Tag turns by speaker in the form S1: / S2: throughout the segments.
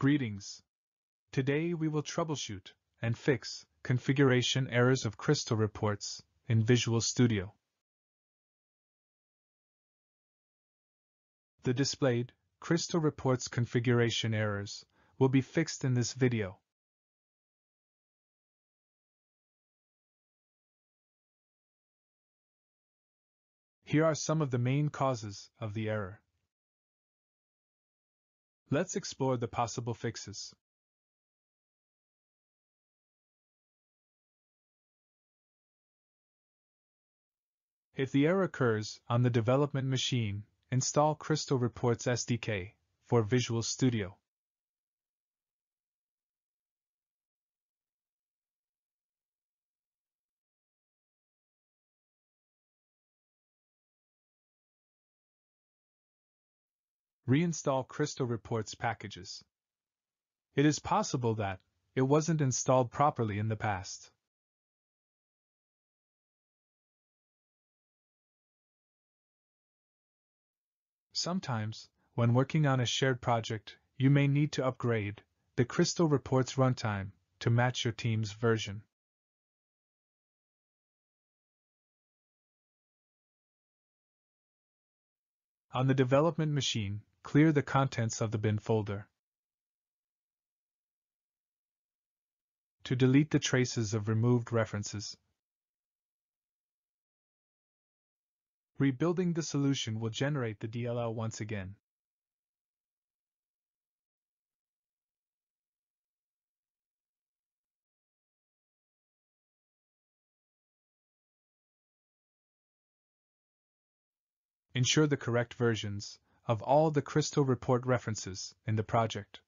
S1: Greetings. Today we will troubleshoot and fix configuration errors of Crystal reports in Visual Studio. The displayed Crystal reports configuration errors will be fixed in this video. Here are some of the main causes of the error. Let's explore the possible fixes. If the error occurs on the development machine, install Crystal Reports SDK for Visual Studio. Reinstall Crystal Reports packages. It is possible that it wasn't installed properly in the past. Sometimes, when working on a shared project, you may need to upgrade the Crystal Reports runtime to match your team's version. On the development machine, clear the contents of the bin folder. To delete the traces of removed references. Rebuilding the solution will generate the DLL once again. Ensure the correct versions of all the Crystal Report references in the project.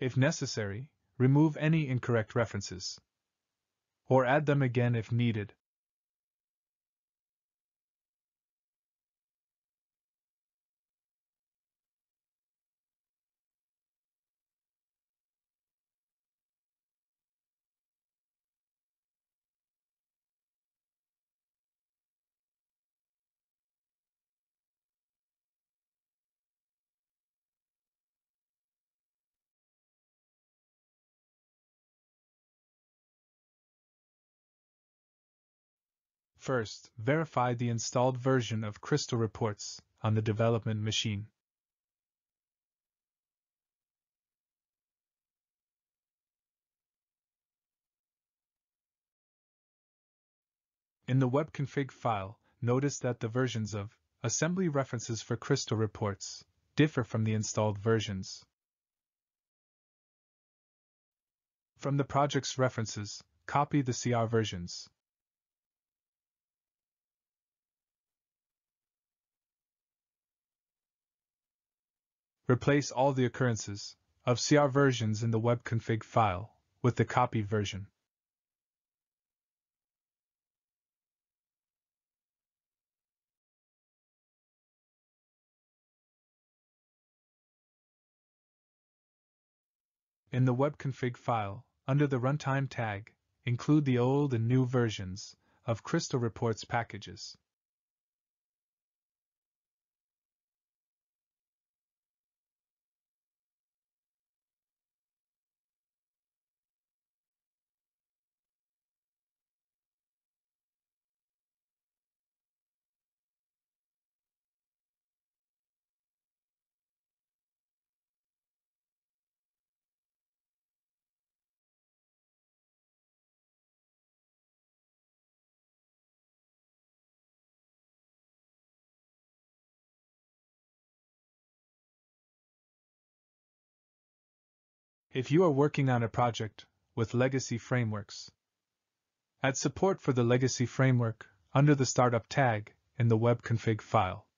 S1: If necessary, remove any incorrect references. Or add them again if needed. First, verify the installed version of Crystal Reports on the development machine. In the webconfig file, notice that the versions of assembly references for Crystal Reports differ from the installed versions. From the project's references, copy the CR versions. Replace all the occurrences of CR versions in the webconfig file with the copy version. In the webconfig file, under the runtime tag, include the old and new versions of Crystal Reports packages. If you are working on a project with legacy frameworks, add support for the legacy framework under the Startup tag in the web config file.